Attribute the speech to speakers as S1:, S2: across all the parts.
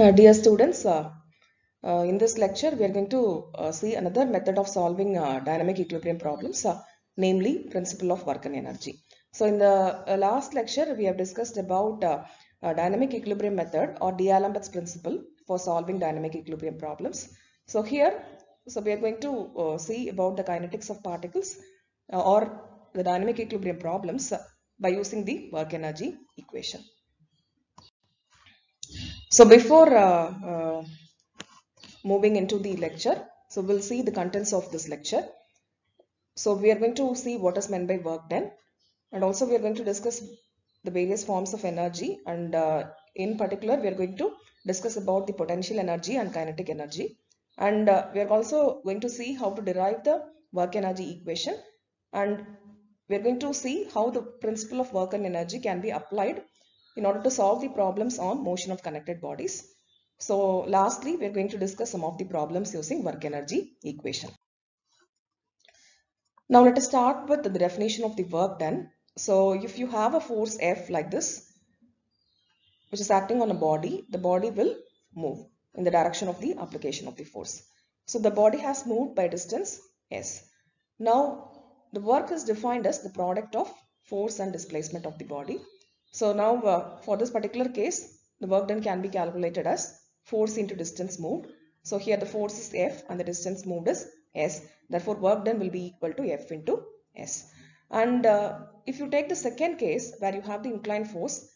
S1: Uh, dear students, uh, uh, in this lecture we are going to uh, see another method of solving uh, dynamic equilibrium problems, uh, namely principle of work and energy. So in the last lecture we have discussed about dynamic equilibrium method or D'Alembert's principle for solving dynamic equilibrium problems. So here, so we are going to see about the kinetics of particles or the dynamic equilibrium problems by using the work energy equation. So before uh, uh, moving into the lecture, so we'll see the contents of this lecture. So we are going to see what is meant by work done and also we are going to discuss the various forms of energy and uh, in particular we are going to discuss about the potential energy and kinetic energy. And uh, we are also going to see how to derive the work energy equation. And we are going to see how the principle of work and energy can be applied in order to solve the problems on motion of connected bodies. So lastly, we are going to discuss some of the problems using work energy equation. Now let us start with the definition of the work done. So if you have a force F like this, which is acting on a body, the body will move in the direction of the application of the force. So the body has moved by distance S. Now the work is defined as the product of force and displacement of the body. So now uh, for this particular case, the work done can be calculated as force into distance moved. So here the force is F and the distance moved is S. Therefore work done will be equal to F into S. And uh, if you take the second case where you have the inclined force,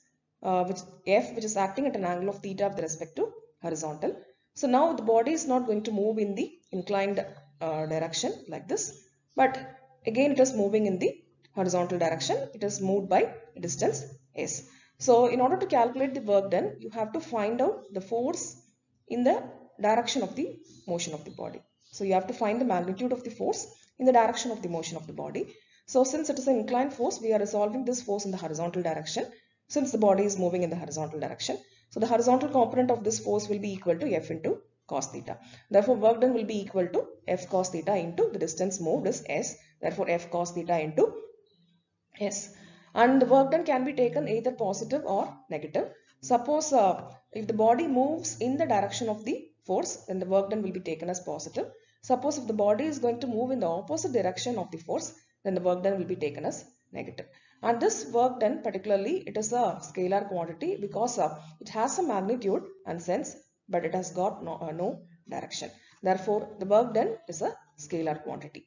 S1: uh, which F which is acting at an angle of theta with respect to horizontal. So now the body is not going to move in the inclined uh, direction like this, but again it is moving in the horizontal direction. It is moved by distance S. So in order to calculate the work done, you have to find out the force in the direction of the motion of the body. So you have to find the magnitude of the force in the direction of the motion of the body. So since it is an inclined force, we are resolving this force in the horizontal direction since the body is moving in the horizontal direction. So the horizontal component of this force will be equal to F into cos theta. Therefore work done will be equal to F cos theta into the distance moved is S. Therefore F cos theta into S. And the work done can be taken either positive or negative. Suppose uh, if the body moves in the direction of the force, then the work done will be taken as positive. Suppose if the body is going to move in the opposite direction of the force, then the work done will be taken as negative. And this work done particularly, it is a scalar quantity because uh, it has a magnitude and sense, but it has got no, uh, no direction. Therefore, the work done is a scalar quantity.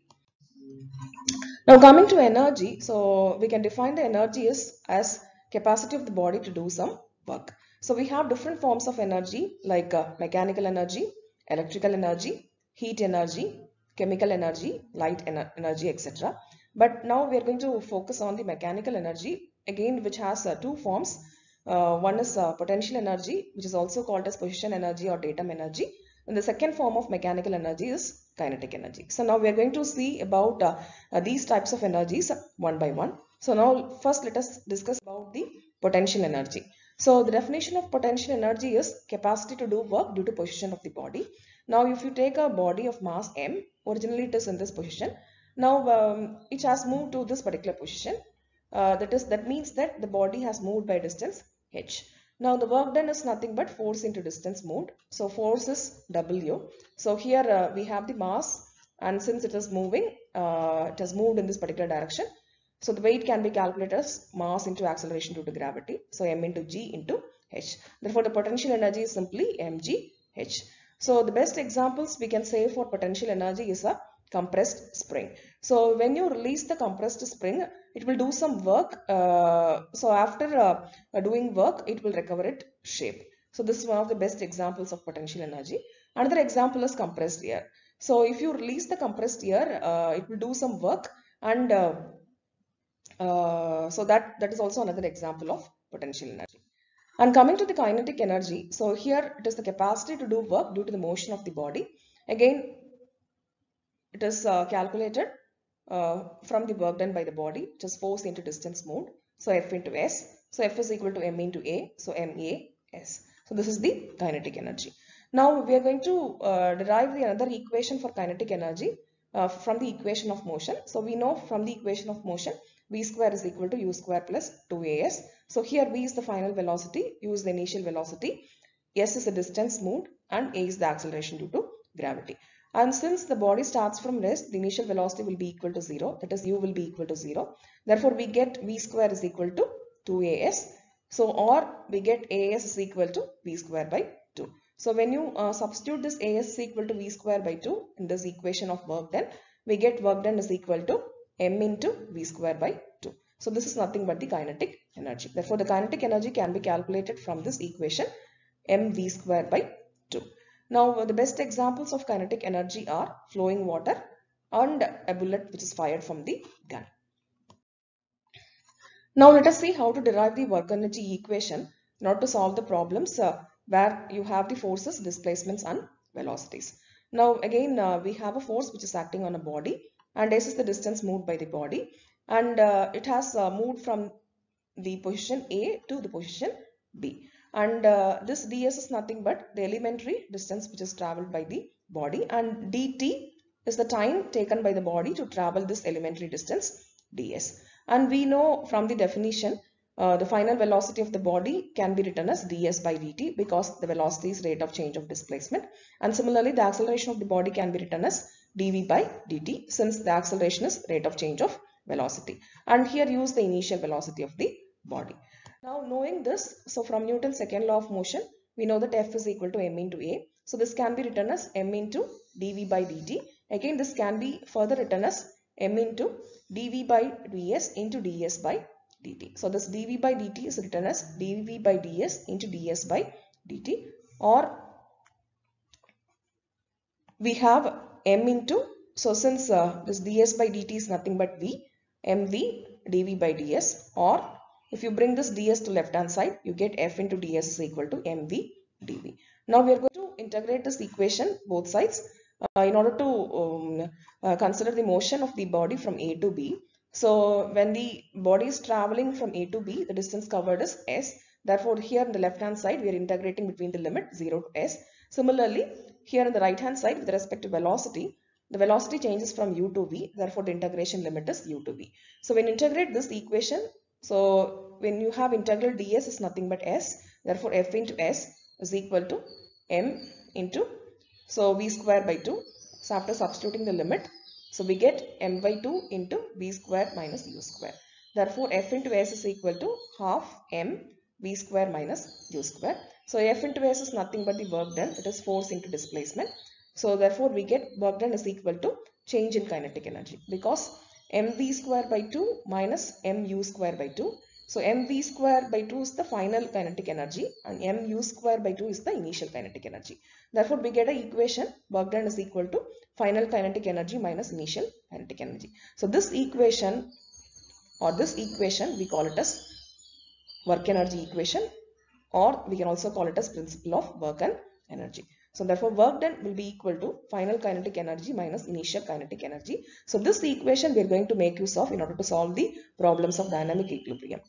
S1: Now coming to energy, so we can define the energy as, as capacity of the body to do some work. So we have different forms of energy like uh, mechanical energy, electrical energy, heat energy, chemical energy, light ener energy, etc. But now we are going to focus on the mechanical energy again which has uh, two forms. Uh, one is uh, potential energy which is also called as position energy or datum energy and the second form of mechanical energy is kinetic energy. So now we are going to see about uh, uh, these types of energies one by one. So now first let us discuss about the potential energy. So the definition of potential energy is capacity to do work due to position of the body. Now if you take a body of mass m, originally it is in this position. Now um, it has moved to this particular position. Uh, that is that means that the body has moved by distance h. Now the work done is nothing but force into distance moved. So force is W. So here uh, we have the mass and since it is moving, uh, it has moved in this particular direction. So the weight can be calculated as mass into acceleration due to gravity. So m into g into h. Therefore the potential energy is simply mg h. So the best examples we can say for potential energy is a compressed spring. So when you release the compressed spring, it will do some work. Uh, so after uh, doing work, it will recover its shape. So this is one of the best examples of potential energy. Another example is compressed air. So if you release the compressed air, uh, it will do some work and so that, that is also another example of potential energy. And coming to the kinetic energy, so here it is the capacity to do work due to the motion of the body. Again, it is uh, calculated uh, from the work done by the body, is force into distance mode. So F into S. So F is equal to M into A. So M A S. So this is the kinetic energy. Now we are going to uh, derive the another equation for kinetic energy from the equation of motion. So we know from the equation of motion v square is equal to u square plus 2as. So here v is the final velocity, u is the initial velocity s is the distance moved and a is the acceleration due to gravity. And since the body starts from rest, the initial velocity will be equal to 0. That is u will be equal to 0. Therefore, we get v square is equal to 2as. So, or we get as is equal to v square by 2. So, when you uh, substitute this as is equal to v square by 2 in this equation of work done, we get work done is equal to m into v square by 2. So, this is nothing but the kinetic energy. Therefore, the kinetic energy can be calculated from this equation mv square by 2. Now, the best examples of kinetic energy are flowing water and a bullet which is fired from the gun. Now, let us see how to derive the work energy equation order to solve the problems uh, where you have the forces, displacements and velocities. Now, again, uh, we have a force which is acting on a body and this is the distance moved by the body and uh, it has uh, moved from the position A to the position B and uh, this ds is nothing but the elementary distance which is traveled by the body. And dt is the time taken by the body to travel this elementary distance ds and we know from the definition uh, the final velocity of the body can be written as ds by dt because the velocity is rate of change of displacement. And similarly the acceleration of the body can be written as dv by dt since the acceleration is rate of change of velocity. And here use the initial velocity of the body. Now knowing this, so from Newton's second law of motion, we know that F is equal to m into A. So this can be written as m into dv by dt. Again this can be further written as m into dv by ds into ds by dt. So this dv by dt is written as dv by ds into ds by dt or we have m into so since uh, this ds by dt is nothing but v mv dv by ds or if you bring this ds to left hand side, you get f into ds is equal to mv dv. Now we are going to integrate this equation both sides uh, in order to um, uh, consider the motion of the body from A to B. So when the body is traveling from A to B, the distance covered is s. Therefore, here on the left hand side, we are integrating between the limit 0 to s. Similarly, here on the right hand side, with respect to velocity, the velocity changes from u to v. Therefore, the integration limit is u to v. So when integrate this equation, so when you have integral ds is nothing but s. Therefore, f into s is equal to m into so v square by 2. So after substituting the limit, so we get m by 2 into v square minus u square. Therefore, f into s is equal to half m v square minus u square. So f into s is nothing but the work done. It is force into displacement. So therefore, we get work done is equal to change in kinetic energy because mv square by 2 minus mu square by 2. So mv square by 2 is the final kinetic energy and mu square by 2 is the initial kinetic energy. Therefore, we get a equation work done is equal to final kinetic energy minus initial kinetic energy. So this equation or this equation we call it as work energy equation or we can also call it as principle of work and energy. So therefore work done will be equal to final kinetic energy minus initial kinetic energy. So this equation we are going to make use of in order to solve the problems of dynamic equilibrium.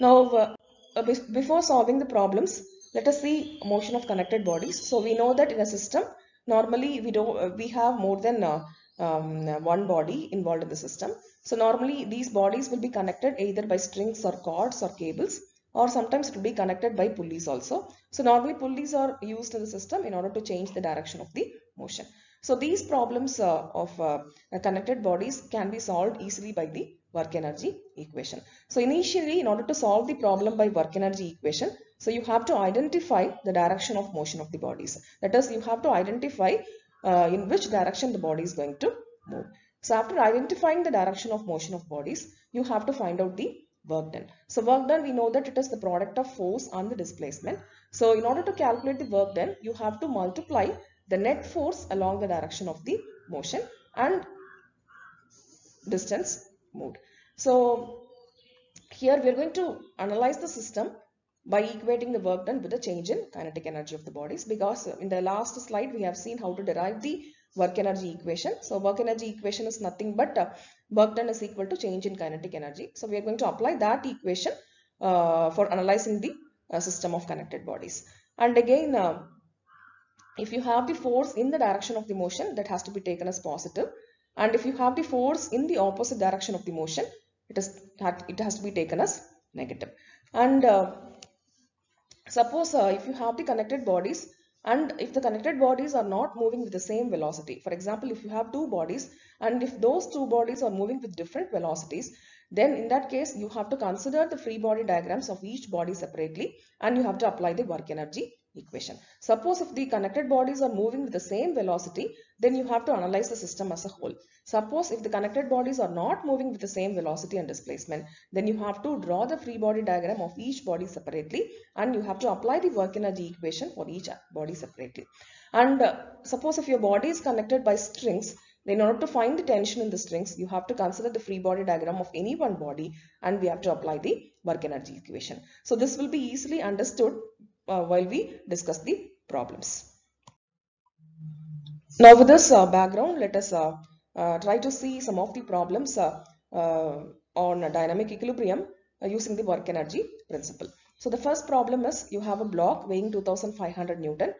S1: Now uh, uh before solving the problems let us see motion of connected bodies. So we know that in a system normally we do uh, we have more than uh, um, one body involved in the system. So normally these bodies will be connected either by strings or cords or cables or sometimes it will be connected by pulleys also. So normally pulleys are used in the system in order to change the direction of the motion. So these problems uh, of uh, connected bodies can be solved easily by the work energy equation. So initially in order to solve the problem by work energy equation, so you have to identify the direction of motion of the bodies. That is you have to identify uh, in which direction the body is going to move. So after identifying the direction of motion of bodies, you have to find out the work done. So work done, we know that it is the product of force and the displacement. So in order to calculate the work done, you have to multiply the net force along the direction of the motion and distance moved. So here we are going to analyze the system by equating the work done with the change in kinetic energy of the bodies because in the last slide we have seen how to derive the work energy equation. So work energy equation is nothing but work done is equal to change in kinetic energy. So we are going to apply that equation uh, for analyzing the uh, system of connected bodies. And again, uh, if you have the force in the direction of the motion, that has to be taken as positive. And if you have the force in the opposite direction of the motion, it, is, it has to be taken as negative. And uh, Suppose uh, if you have the connected bodies and if the connected bodies are not moving with the same velocity, for example, if you have two bodies and if those two bodies are moving with different velocities, then in that case you have to consider the free body diagrams of each body separately and you have to apply the work energy equation. Suppose if the connected bodies are moving with the same velocity, then you have to analyze the system as a whole. Suppose if the connected bodies are not moving with the same velocity and displacement, then you have to draw the free body diagram of each body separately and you have to apply the work energy equation for each body separately. And uh, suppose if your body is connected by strings, in order to find the tension in the strings, you have to consider the free body diagram of any one body and we have to apply the work energy equation. So this will be easily understood uh, while we discuss the problems. Now with this uh, background, let us uh, uh try to see some of the problems uh, uh, on dynamic equilibrium using the work energy principle. So the first problem is you have a block weighing 2500 Newton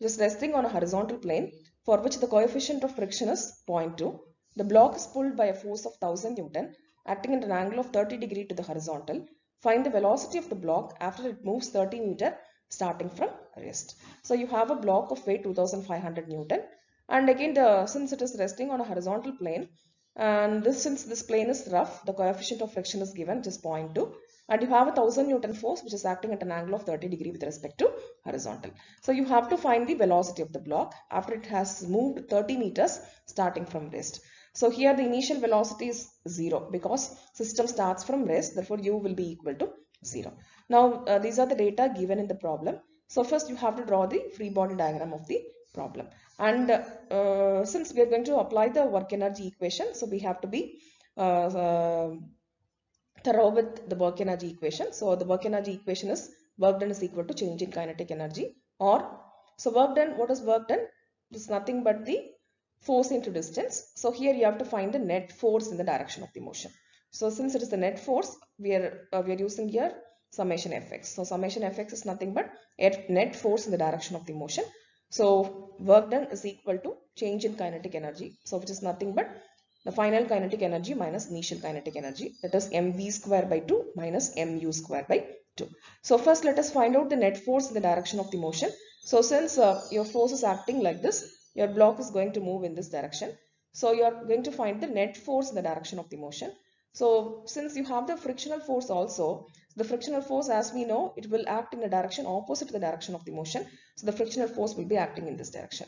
S1: just resting on a horizontal plane for which the coefficient of friction is 0.2. The block is pulled by a force of 1000 Newton acting at an angle of 30 degree to the horizontal. Find the velocity of the block after it moves 30 meter starting from rest. So you have a block of weight 2500 Newton and again the, since it is resting on a horizontal plane and this since this plane is rough the coefficient of friction is given just 0.2 and you have a 1000 Newton force which is acting at an angle of 30 degree with respect to horizontal. So you have to find the velocity of the block after it has moved 30 meters starting from rest. So here the initial velocity is 0 because system starts from rest therefore u will be equal to 0. Now uh, these are the data given in the problem. So first you have to draw the free body diagram of the problem. And uh, since we are going to apply the work energy equation, so we have to be uh, uh, thorough with the work energy equation. So the work energy equation is work done is equal to change in kinetic energy or so work done, what is work done? It is nothing but the force into distance. So here you have to find the net force in the direction of the motion. So since it is the net force, we are, uh, we are using here summation fx. So summation fx is nothing but net force in the direction of the motion. So work done is equal to change in kinetic energy. So which is nothing but the final kinetic energy minus initial kinetic energy. That is mv square by 2 minus mu square by 2. So first let us find out the net force in the direction of the motion. So since uh, your force is acting like this, your block is going to move in this direction. So you are going to find the net force in the direction of the motion. So since you have the frictional force also, the frictional force as we know, it will act in a direction opposite to the direction of the motion. So the frictional force will be acting in this direction.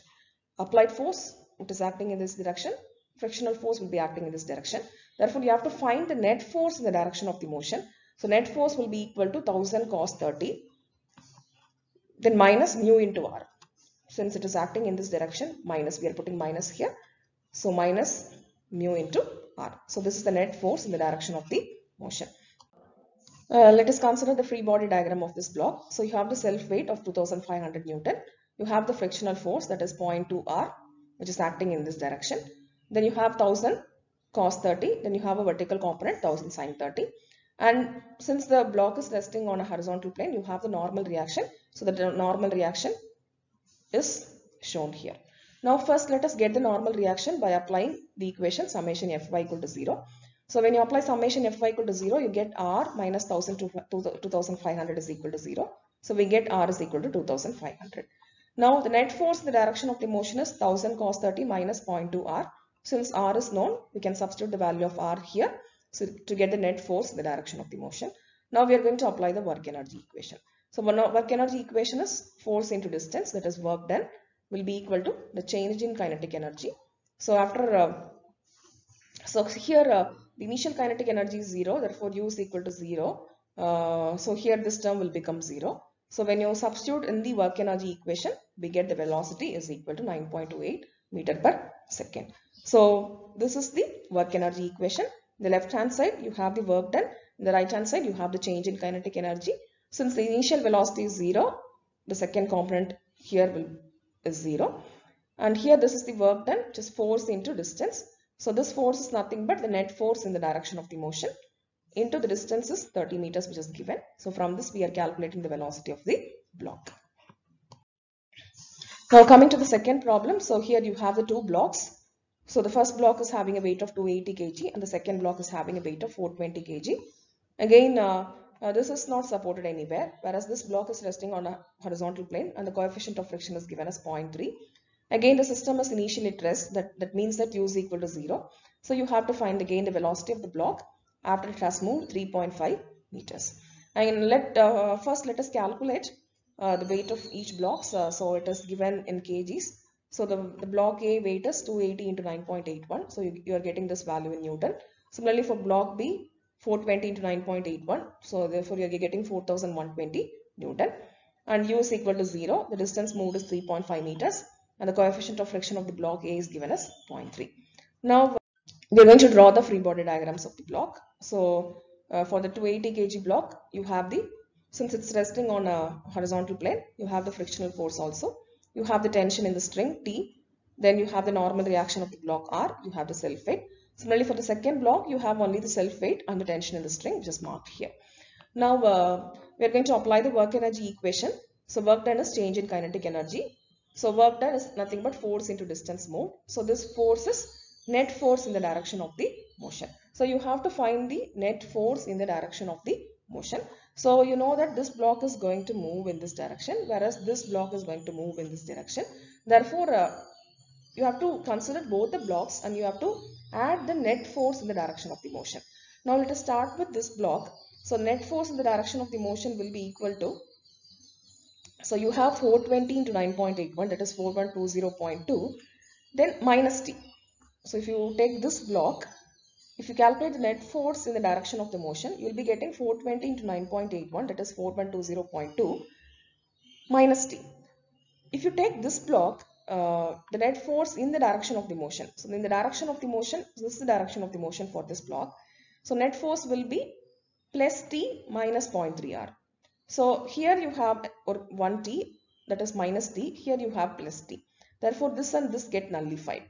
S1: Applied force, it is acting in this direction. Frictional force will be acting in this direction. Therefore, you have to find the net force in the direction of the motion. So net force will be equal to 1000 cos 30 then minus mu into r. Since it is acting in this direction, minus, we are putting minus here. So minus mu into r. So this is the net force in the direction of the motion. Uh, let us consider the free body diagram of this block. So you have the self weight of 2500 Newton. You have the frictional force that is 0.2 R which is acting in this direction. Then you have 1000 cos 30. Then you have a vertical component 1000 sin 30. And since the block is resting on a horizontal plane, you have the normal reaction. So the normal reaction is shown here. Now first let us get the normal reaction by applying the equation summation Fy equal to 0. So when you apply summation Fy equal to 0, you get R minus 1000 to 2500 is equal to 0. So we get R is equal to 2500. Now the net force in the direction of the motion is 1000 cos 30 minus 0.2 R. Since R is known, we can substitute the value of R here so to get the net force in the direction of the motion. Now we are going to apply the work energy equation. So work energy equation is force into distance that is work done will be equal to the change in kinetic energy. So after, uh, so here uh, the initial kinetic energy is 0 therefore u is equal to 0. Uh, so here this term will become 0. So when you substitute in the work energy equation we get the velocity is equal to 9.28 meter per second. So this is the work energy equation. The left hand side you have the work done. In the right hand side you have the change in kinetic energy. Since the initial velocity is 0, the second component here will is 0 and here this is the work done which is force into distance so this force is nothing but the net force in the direction of the motion into the distance is 30 meters which is given. So from this we are calculating the velocity of the block. Now coming to the second problem. So here you have the two blocks. So the first block is having a weight of 280 kg and the second block is having a weight of 420 kg. Again uh, uh, this is not supported anywhere whereas this block is resting on a horizontal plane and the coefficient of friction is given as 0.3. Again the system is initially at rest that, that means that u is equal to 0. So you have to find again the velocity of the block after it has moved 3.5 meters. And let uh, first let us calculate uh, the weight of each block. So, so it is given in kgs. So the, the block A weight is 280 into 9.81. So you, you are getting this value in Newton. Similarly for block B 420 into 9.81. So therefore you are getting 4120 Newton. And U is equal to 0. The distance moved is 3.5 meters. And the coefficient of friction of the block A is given as 0.3. Now we are going to draw the free body diagrams of the block. So uh, for the 280 kg block, you have the, since it's resting on a horizontal plane, you have the frictional force also. You have the tension in the string T. Then you have the normal reaction of the block R. You have the self weight. Similarly, for the second block, you have only the self weight and the tension in the string, which is marked here. Now, uh, we are going to apply the work energy equation. So, work done is change in kinetic energy. So, work done is nothing but force into distance moved. So, this force is net force in the direction of the motion. So you have to find the net force in the direction of the motion. So you know that this block is going to move in this direction whereas this block is going to move in this direction. Therefore, uh, you have to consider both the blocks and you have to add the net force in the direction of the motion. Now let us start with this block. So net force in the direction of the motion will be equal to so you have 420 into 9.81 that is 4120.2 then minus t so if you take this block, if you calculate the net force in the direction of the motion, you will be getting 420 into 9.81 that is 4120.2 minus t. If you take this block, uh, the net force in the direction of the motion. So in the direction of the motion, this is the direction of the motion for this block. So net force will be plus t minus 0.3 r. So here you have or 1 t that is minus t. Here you have plus t. Therefore this and this get nullified.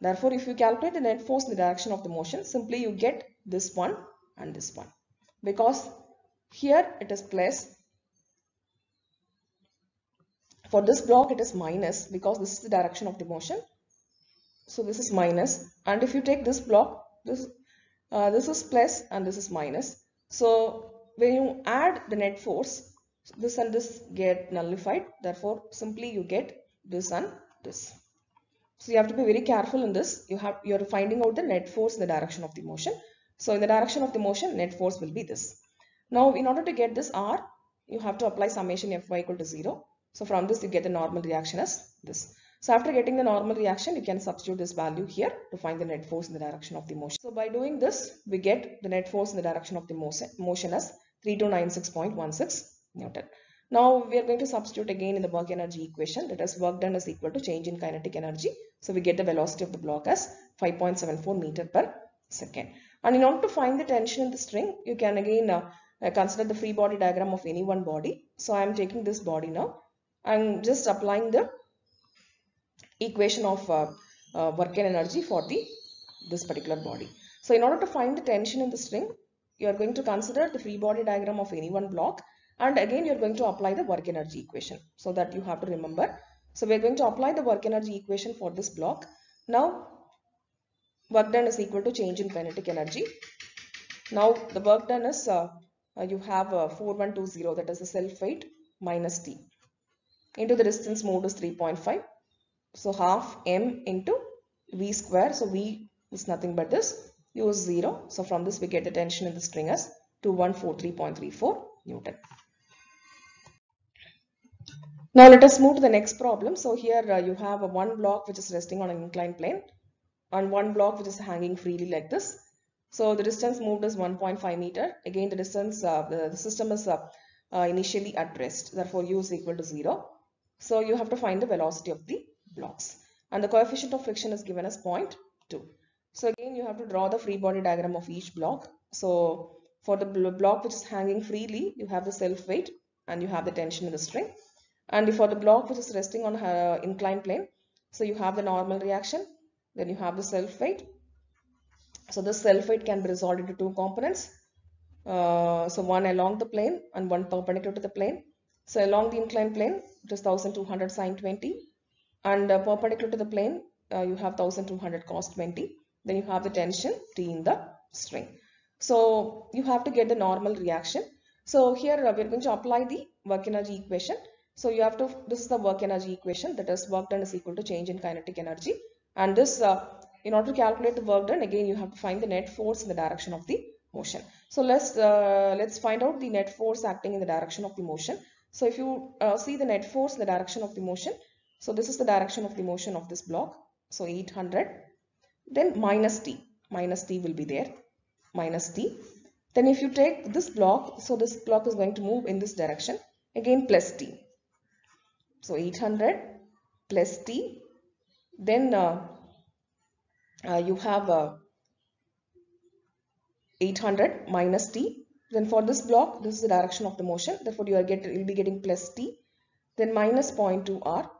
S1: Therefore, if you calculate the net force in the direction of the motion, simply you get this one and this one. Because here it is plus. For this block it is minus because this is the direction of the motion. So this is minus and if you take this block, this, uh, this is plus and this is minus. So when you add the net force, this and this get nullified. Therefore, simply you get this and this. So you have to be very careful in this. You have you're finding out the net force in the direction of the motion. So in the direction of the motion, net force will be this. Now in order to get this R, you have to apply summation Fy equal to 0. So from this you get the normal reaction as this. So after getting the normal reaction, you can substitute this value here to find the net force in the direction of the motion. So by doing this, we get the net force in the direction of the motion as 3296.16 Newton. Now we are going to substitute again in the work energy equation that is work done is equal to change in kinetic energy. So we get the velocity of the block as 5.74 meter per second. And in order to find the tension in the string, you can again uh, uh, consider the free body diagram of any one body. So I am taking this body now. I'm just applying the equation of uh, uh work and energy for the this particular body. So in order to find the tension in the string, you are going to consider the free body diagram of any one block and again you're going to apply the work energy equation so that you have to remember. So we're going to apply the work energy equation for this block. Now work done is equal to change in kinetic energy. Now the work done is uh, uh, you have uh, 4120 that is the self weight minus t. Into the distance moved is 3.5 so half m into v square. So v is nothing but this u is 0 so from this we get the tension in the string as 2143.34 newton now let us move to the next problem. So here uh, you have a one block which is resting on an inclined plane and one block which is hanging freely like this. So the distance moved is 1.5 meter. Again the distance, uh, the, the, system is uh, uh, initially at rest. Therefore u is equal to 0. So you have to find the velocity of the blocks. And the coefficient of friction is given as 0.2. So again you have to draw the free body diagram of each block. So for the block which is hanging freely, you have the self weight and you have the tension in the string. And for the block which is resting on her inclined plane so you have the normal reaction then you have the self weight. So this self weight can be resolved into two components. Uh, so one along the plane and one perpendicular to the plane. So along the inclined plane it is 1200 sine 20 and uh, perpendicular to the plane uh, you have 1200 cos 20 then you have the tension T in the string so you have to get the normal reaction So here uh, we're going to apply the work energy equation. So you have to, this is the work energy equation that is work done is equal to change in kinetic energy. And this, uh, in order to calculate the work done, again you have to find the net force in the direction of the motion. So let's, uh, let's find out the net force acting in the direction of the motion. So if you uh, see the net force in the direction of the motion, so this is the direction of the motion of this block. So 800, then minus t, minus t will be there, minus t. Then if you take this block, so this block is going to move in this direction, again plus t. So 800 plus t, then uh, uh, you have uh, 800 minus t. Then for this block, this is the direction of the motion. Therefore, you are get you'll be getting plus t. Then minus 0.2 r.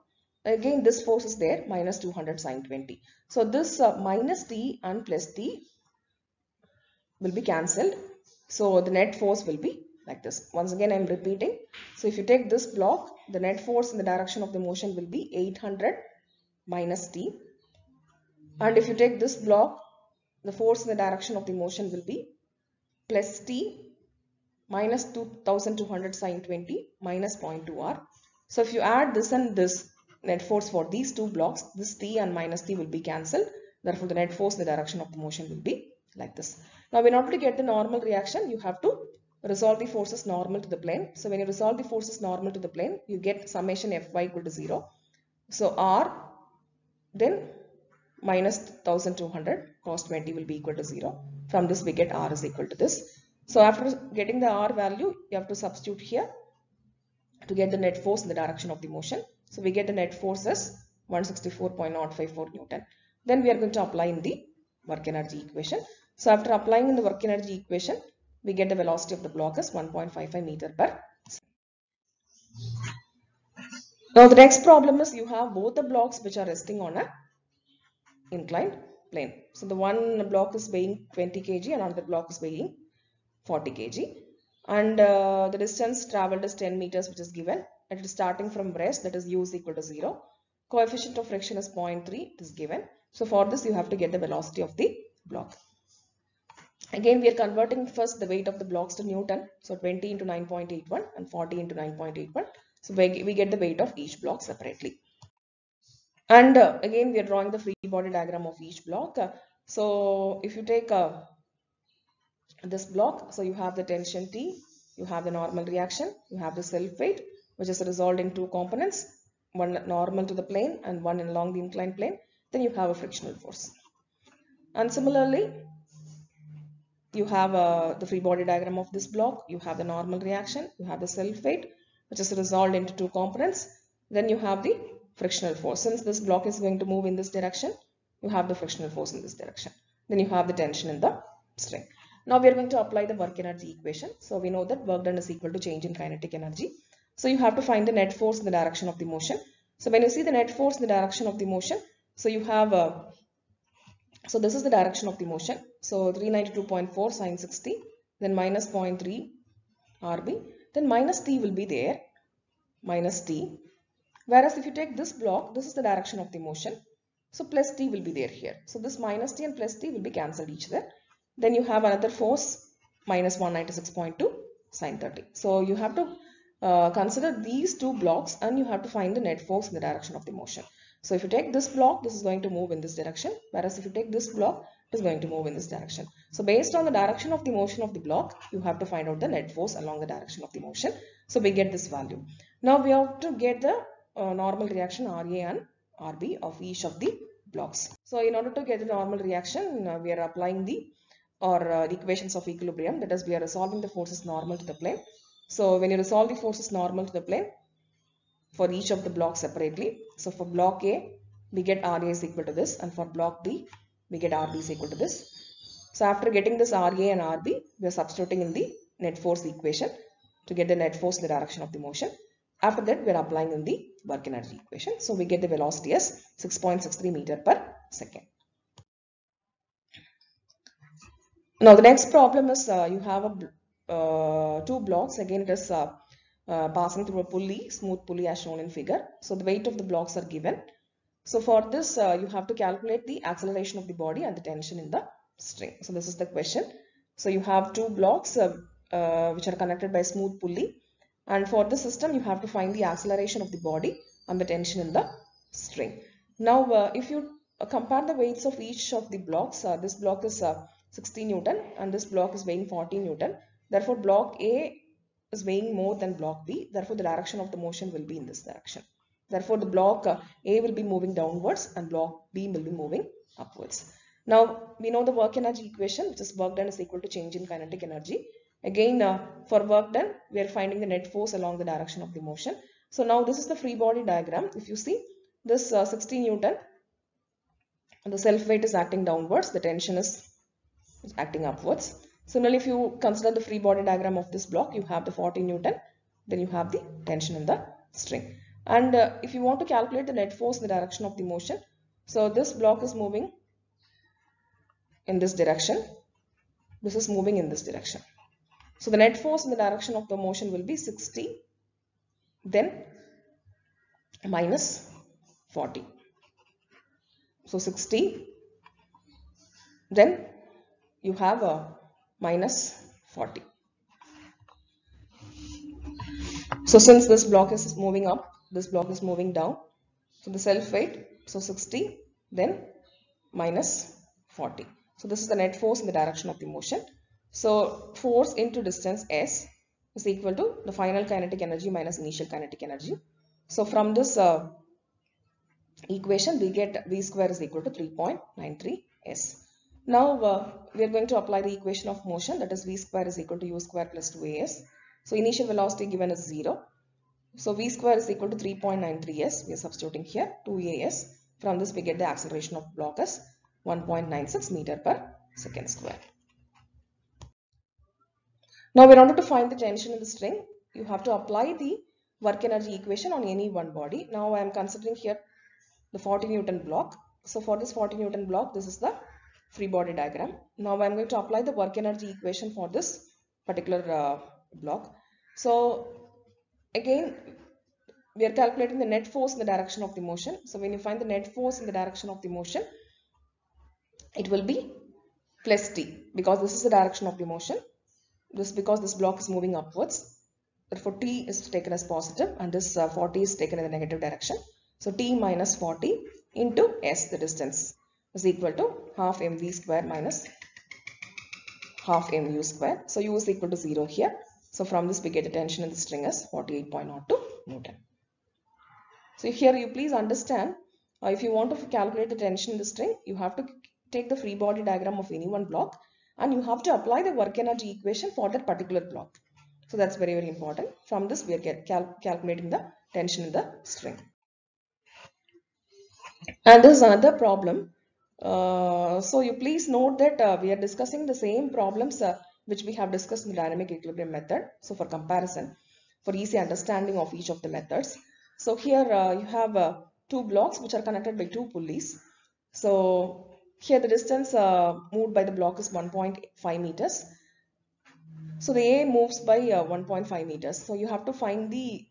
S1: Again, this force is there minus 200 sine 20. So this uh, minus t and plus t will be cancelled. So the net force will be like this. Once again, I am repeating. So if you take this block, the net force in the direction of the motion will be 800 minus t. And if you take this block, the force in the direction of the motion will be plus t minus 2200 sine 20 minus 0.2 r. So if you add this and this net force for these two blocks, this t and minus t will be cancelled. Therefore, the net force the direction of the motion will be like this. Now, in order to get the normal reaction, you have to resolve the forces normal to the plane. So, when you resolve the forces normal to the plane, you get summation Fy equal to 0. So, R then minus 1200 cos 20 will be equal to 0. From this, we get R is equal to this. So, after getting the R value, you have to substitute here to get the net force in the direction of the motion. So, we get the net force as 164.054 Newton. Then we are going to apply in the work energy equation. So after applying in the work energy equation, we get the velocity of the block as 1.55 meter per Now the next problem is you have both the blocks which are resting on a inclined plane. So the one block is weighing 20 kg and another block is weighing 40 kg. And uh, the distance traveled is 10 meters which is given. It is starting from rest that is u is equal to 0. Coefficient of friction is 0.3 it is given. So for this you have to get the velocity of the block. Again, we are converting first the weight of the blocks to Newton. So 20 into 9.81 and 40 into 9.81. So we get the weight of each block separately. And uh, again, we are drawing the free body diagram of each block. Uh, so if you take uh, this block, so you have the tension T, you have the normal reaction, you have the self weight, which is resolved in two components, one normal to the plane and one along the inclined plane. Then you have a frictional force. And similarly, you have uh, the free body diagram of this block, you have the normal reaction, you have the self weight which is resolved into two components. Then you have the frictional force. Since this block is going to move in this direction, you have the frictional force in this direction. Then you have the tension in the string. Now we are going to apply the work energy equation. So we know that work done is equal to change in kinetic energy. So you have to find the net force in the direction of the motion. So when you see the net force in the direction of the motion, so you have a so this is the direction of the motion. So 392.4 sine 60, then minus 0.3 RB, then minus T will be there, minus T. Whereas if you take this block, this is the direction of the motion. So plus T will be there here. So this minus T and plus T will be cancelled each other. Then you have another force minus 196.2 sine 30. So you have to uh, consider these two blocks and you have to find the net force in the direction of the motion. So if you take this block, this is going to move in this direction. Whereas if you take this block, it is going to move in this direction. So based on the direction of the motion of the block, you have to find out the net force along the direction of the motion. So we get this value. Now we have to get the uh, normal reaction RA and RB of each of the blocks. So in order to get the normal reaction, uh, we are applying the or uh, the equations of equilibrium. That is, we are resolving the forces normal to the plane. So when you resolve the forces normal to the plane, for each of the blocks separately. So for block A, we get RA is equal to this and for block B, we get RB is equal to this. So after getting this RA and RB, we are substituting in the net force equation to get the net force in the direction of the motion. After that, we are applying in the work energy equation. So we get the velocity as 6.63 meter per second. Now the next problem is uh, you have a, uh, two blocks. Again, it is uh, uh, passing through a pulley, smooth pulley as shown in figure. So the weight of the blocks are given. So for this, uh, you have to calculate the acceleration of the body and the tension in the string. So this is the question. So you have two blocks. Uh, uh, which are connected by smooth pulley. And for the system, you have to find the acceleration of the body and the tension in the string. Now, if you compare the weights of each of the blocks, this block is uh, 60 Newton and this block is weighing 40 Newton. Therefore, block A is weighing more than block B. Therefore, the direction of the motion will be in this direction. Therefore, the block uh, A will be moving downwards and block B will be moving upwards. Now, we know the work energy equation, which is work done is equal to change in kinetic energy. Again, uh, for work done, we are finding the net force along the direction of the motion. So now this is the free body diagram. If you see this uh, 60 Newton, the self weight is acting downwards, the tension is acting upwards. Similarly, if you consider the free body diagram of this block, you have the 40 Newton, then you have the tension in the string. And uh, if you want to calculate the net force in the direction of the motion, so this block is moving in this direction, this is moving in this direction. So the net force in the direction of the motion will be 60, then minus 40. So 60, then you have a minus 40. So since this block is moving up, this block is moving down. So the self weight, so 60, then minus 40. So this is the net force in the direction of the motion. So force into distance s is equal to the final kinetic energy minus initial kinetic energy. So from this uh, equation we get v square is equal to 3.93 s. Now uh, we are going to apply the equation of motion that is v square is equal to u square plus 2as. So initial velocity given is 0. So v square is equal to 3.93 s. We are substituting here 2as. From this we get the acceleration of block as 1.96 meter per second square. Now in order to find the tension in the string, you have to apply the work energy equation on any one body. Now I am considering here the 40 Newton block. So for this 40 Newton block, this is the free body diagram. Now I am going to apply the work energy equation for this particular uh, block. So again, we are calculating the net force in the direction of the motion. So when you find the net force in the direction of the motion, it will be plus t because this is the direction of the motion this because this block is moving upwards therefore t is taken as positive and this uh, 40 is taken in the negative direction so t minus 40 into s the distance is equal to half mv square minus half mu square so u is equal to 0 here so from this we get tension in the string as 48.02 newton so here you please understand uh, if you want to calculate the tension in the string you have to take the free body diagram of any one block and you have to apply the work energy equation for that particular block. So that's very very important. From this we are cal calculating the tension in the string. And this is another problem. Uh, so you please note that uh, we are discussing the same problems uh, which we have discussed in the dynamic equilibrium method. So for comparison, for easy understanding of each of the methods. So here uh, you have uh, two blocks which are connected by two pulleys. So here the distance moved by the block is 1.5 meters. So the A moves by uh, 1.5 meters. So you have to find the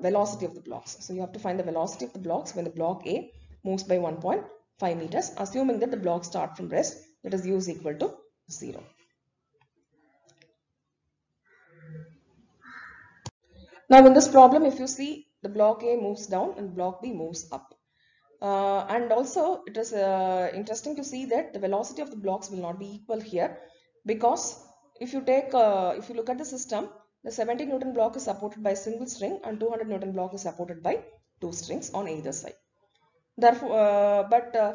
S1: velocity of the blocks. So you have to find the velocity of the blocks when the block A moves by 1.5 meters assuming that the block start from rest that is u is equal to 0. Now in this problem if you see the block A moves down and block B moves up. Uh, and also it is uh, interesting to see that the velocity of the blocks will not be equal here because if you take uh, if you look at the system the 70 Newton block is supported by a single string and 200 Newton block is supported by two strings on either side. Therefore, uh, but uh,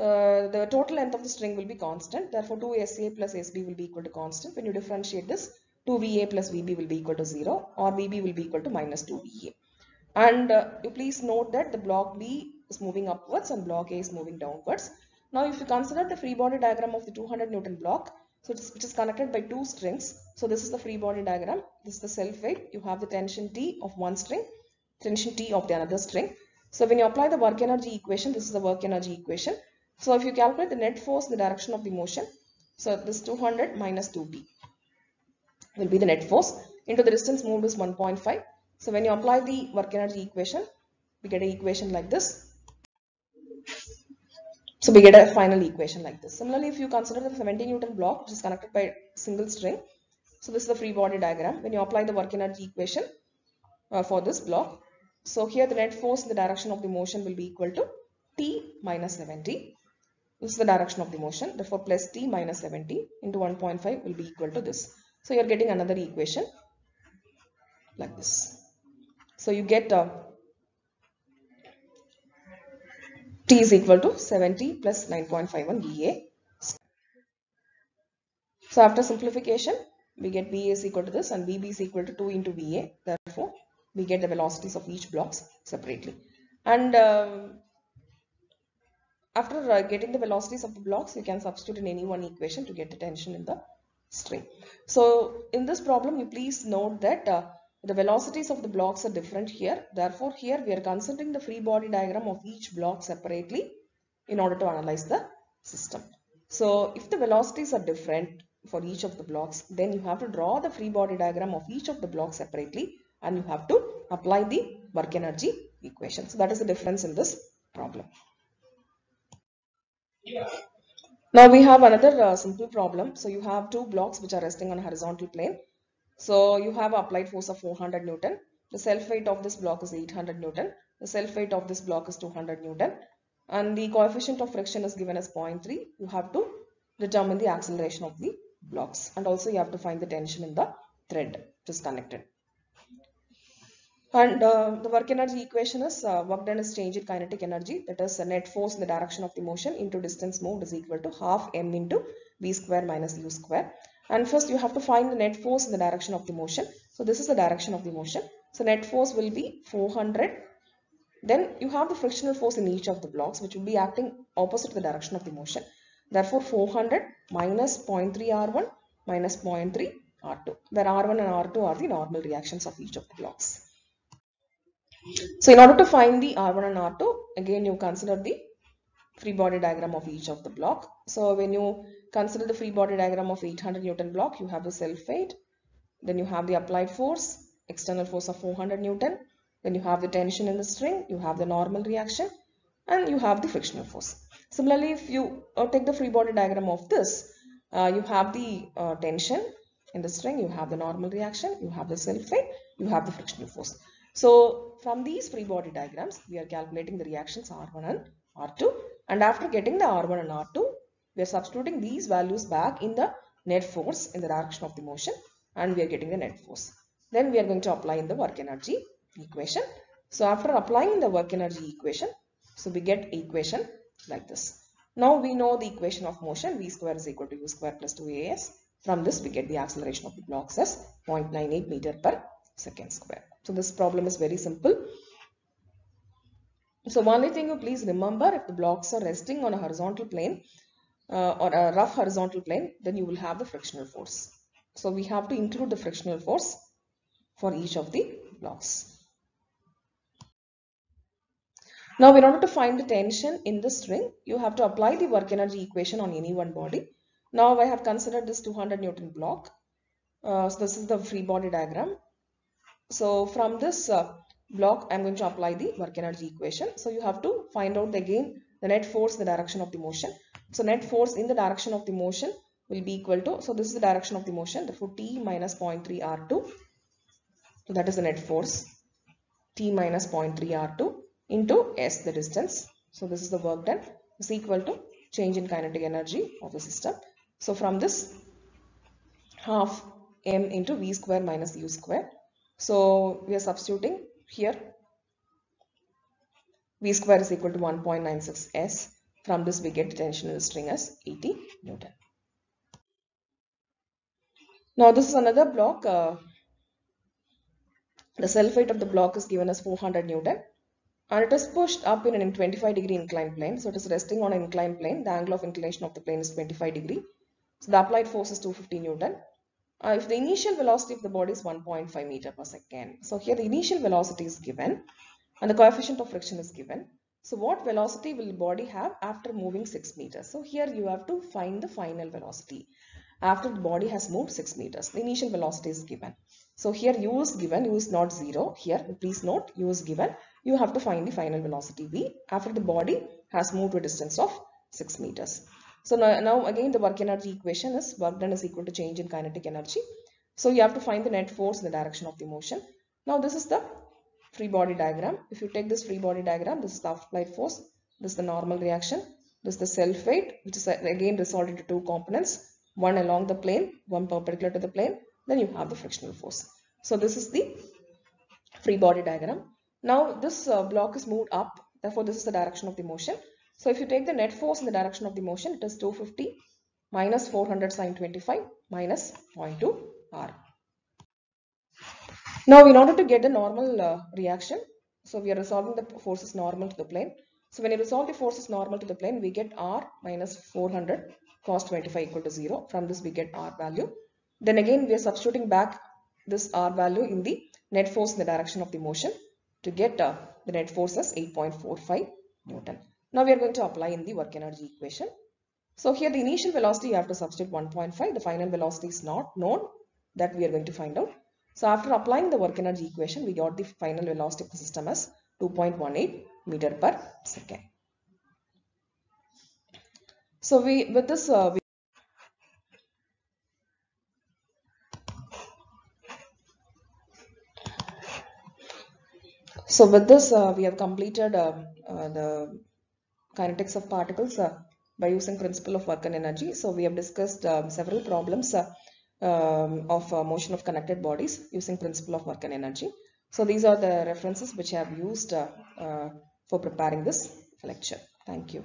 S1: uh, the total length of the string will be constant. Therefore, 2 SA plus SB will be equal to constant. When you differentiate this, 2 VA plus VB will be equal to 0 or VB will be equal to minus 2 VA. And you please note that the block B is moving upwards and block A is moving downwards. Now if you consider the free body diagram of the 200 Newton block, so it is, which is connected by two strings. So this is the free body diagram. This is the self weight. You have the tension T of one string, tension T of the another string. So when you apply the work energy equation, this is the work energy equation. So if you calculate the net force in the direction of the motion, so this 200 minus 2T will be the net force into the distance moved is 1.5. So when you apply the work energy equation, we get an equation like this. So we get a final equation like this. Similarly, if you consider the 70 Newton block which is connected by a single string, So this is the free body diagram. When you apply the work energy equation uh, for this block, so here the net force in the direction of the motion will be equal to T minus 70. This is the direction of the motion. Therefore, plus T minus 70 into 1.5 will be equal to this. So you are getting another equation like this. So you get uh, T is equal to 70 plus 9.51 VA. So after simplification, we get VA is equal to this and VB is equal to 2 into VA. Therefore, we get the velocities of each blocks separately. And um, after uh, getting the velocities of the blocks, you can substitute in any one equation to get the tension in the string. So in this problem, you please note that uh, the velocities of the blocks are different here. Therefore, here we are considering the free body diagram of each block separately in order to analyze the system. So if the velocities are different for each of the blocks, then you have to draw the free body diagram of each of the blocks separately and you have to apply the work energy equation. So that is the difference in this problem. Now we have another uh, simple problem. So you have two blocks which are resting on a horizontal plane. So you have applied force of 400 Newton. The self weight of this block is 800 Newton. The self weight of this block is 200 Newton. And the coefficient of friction is given as 0.3. You have to determine the acceleration of the blocks. And also you have to find the tension in the thread which is connected. And uh, the work energy equation is uh, work done is change in kinetic energy that is net force in the direction of the motion into distance moved is equal to half m into v square minus u square. And first you have to find the net force in the direction of the motion. So this is the direction of the motion. So net force will be 400. Then you have the frictional force in each of the blocks which will be acting opposite to the direction of the motion. Therefore 400 minus 0.3 R1 minus 0.3 R2 where R1 and R2 are the normal reactions of each of the blocks. So in order to find the R1 and R2, again you consider the free body diagram of each of the block. So when you consider the free body diagram of 800 Newton block, you have the self weight, then you have the applied force, external force of 400 Newton, then you have the tension in the string, you have the normal reaction, and you have the frictional force. Similarly, if you uh, take the free body diagram of this, uh, you have the uh, tension in the string, you have the normal reaction, you have the self weight, you have the frictional force. So from these free body diagrams, we are calculating the reactions R1 and R2. And after getting the R1 and R2, we are substituting these values back in the net force in the direction of the motion and we are getting the net force. Then we are going to apply in the work energy equation. So after applying the work energy equation, so we get equation like this. Now we know the equation of motion v square is equal to u square plus 2as. From this we get the acceleration of the blocks as 0.98 meter per second square. So this problem is very simple. So only thing you please remember if the blocks are resting on a horizontal plane uh, or a rough horizontal plane then you will have the frictional force. So we have to include the frictional force for each of the blocks. Now in order to find the tension in the string you have to apply the work energy equation on any one body. Now I have considered this 200 Newton block. Uh, so this is the free body diagram. So from this uh, block, I'm going to apply the work energy equation. So you have to find out again the net force the direction of the motion. So net force in the direction of the motion will be equal to, so this is the direction of the motion, therefore T minus 0.3 R2. So that is the net force, T minus 0.3 R2 into S, the distance. So this is the work done, is equal to change in kinetic energy of the system. So from this, half m into v square minus u square so we are substituting here v square is equal to 1.96 s. From this we get the tension in the string as 80 Newton. Now this is another block. Uh, the self weight of the block is given as 400 Newton and it is pushed up in an 25 degree inclined plane. So it is resting on an inclined plane. The angle of inclination of the plane is 25 degree. So the applied force is 250 Newton. Uh, if the initial velocity of the body is 1.5 meter per second. So here the initial velocity is given and the coefficient of friction is given. So what velocity will the body have after moving 6 meters? So here you have to find the final velocity after the body has moved 6 meters. The initial velocity is given. So here u is given, u is not 0. Here please note u is given. You have to find the final velocity v after the body has moved to a distance of 6 meters. So now, now again the work energy equation is work done is equal to change in kinetic energy. So you have to find the net force in the direction of the motion. Now this is the free body diagram. If you take this free body diagram, this is the applied force, this is the normal reaction, this is the self weight, which is again resolved into two components, one along the plane, one perpendicular to the plane, then you have the frictional force. So this is the free body diagram. Now this uh, block is moved up, therefore this is the direction of the motion. So if you take the net force in the direction of the motion, it is 250 minus 400 sine 25 minus 0.2 R. Now in order to get the normal uh, reaction, so we are resolving the forces normal to the plane. So when you resolve the forces normal to the plane, we get R minus 400 cos 25 equal to 0. From this we get R value. Then again we are substituting back this R value in the net force in the direction of the motion to get uh, the net force as 8.45 Newton. Now we are going to apply in the work energy equation. So here the initial velocity you have to substitute 1.5. The final velocity is not known that we are going to find out. So after applying the work energy equation, we got the final velocity of the system as 2.18 meter per second. So we with this uh, we So with this uh, we have completed uh, uh, the kinetics of particles uh, by using principle of work and energy. So we have discussed um, several problems uh, um, of uh, motion of connected bodies using principle of work and energy. So these are the references which I have used for preparing this lecture. Thank you.